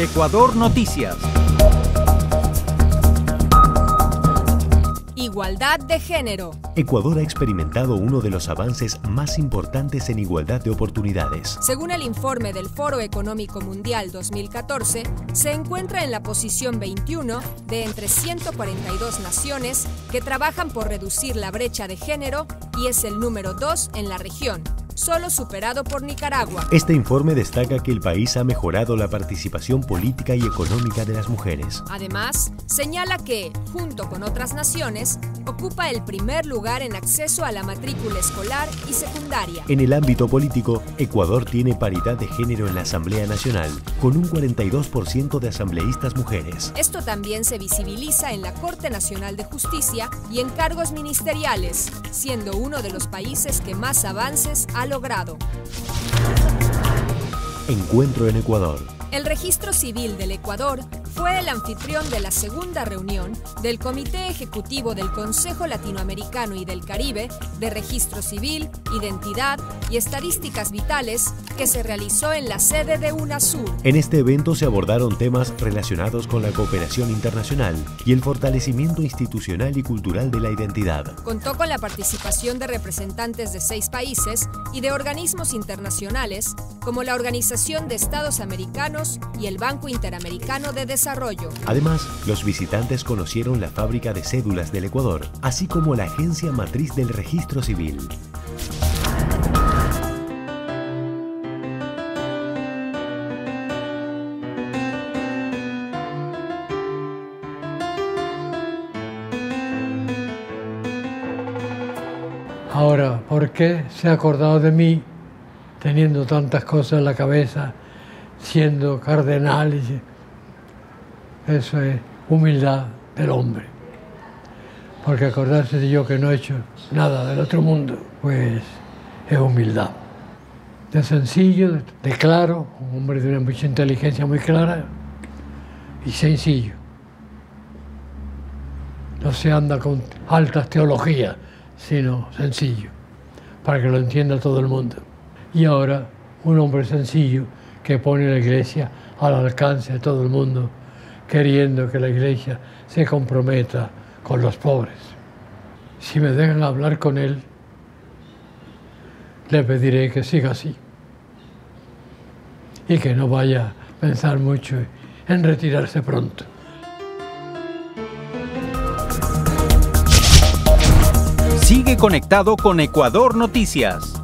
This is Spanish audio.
Ecuador Noticias. Igualdad de género. Ecuador ha experimentado uno de los avances más importantes en igualdad de oportunidades. Según el informe del Foro Económico Mundial 2014, se encuentra en la posición 21 de entre 142 naciones que trabajan por reducir la brecha de género y es el número 2 en la región solo superado por Nicaragua. Este informe destaca que el país ha mejorado la participación política y económica de las mujeres. Además, señala que, junto con otras naciones, ocupa el primer lugar en acceso a la matrícula escolar y secundaria. En el ámbito político, Ecuador tiene paridad de género en la Asamblea Nacional, con un 42% de asambleístas mujeres. Esto también se visibiliza en la Corte Nacional de Justicia y en cargos ministeriales, siendo uno de los países que más avances ha logrado. Encuentro en Ecuador. El Registro Civil del Ecuador fue el anfitrión de la segunda reunión del Comité Ejecutivo del Consejo Latinoamericano y del Caribe de Registro Civil, Identidad y Estadísticas Vitales que se realizó en la sede de UNASUR. En este evento se abordaron temas relacionados con la cooperación internacional y el fortalecimiento institucional y cultural de la identidad. Contó con la participación de representantes de seis países y de organismos internacionales como la Organización de Estados Americanos y el Banco Interamericano de Desarrollo. Además, los visitantes conocieron la fábrica de cédulas del Ecuador, así como la agencia matriz del registro civil. Ahora, ¿por qué se ha acordado de mí teniendo tantas cosas en la cabeza, siendo cardenal? Eso es humildad del hombre. Porque acordarse de yo que no he hecho nada del otro mundo, pues es humildad. De sencillo, de claro, un hombre de una mucha inteligencia muy clara y sencillo. No se anda con altas teologías, sino sencillo, para que lo entienda todo el mundo. Y ahora un hombre sencillo que pone la iglesia al alcance de todo el mundo, queriendo que la iglesia se comprometa con los pobres. Si me dejan hablar con él, le pediré que siga así y que no vaya a pensar mucho en retirarse pronto. Sigue conectado con Ecuador Noticias.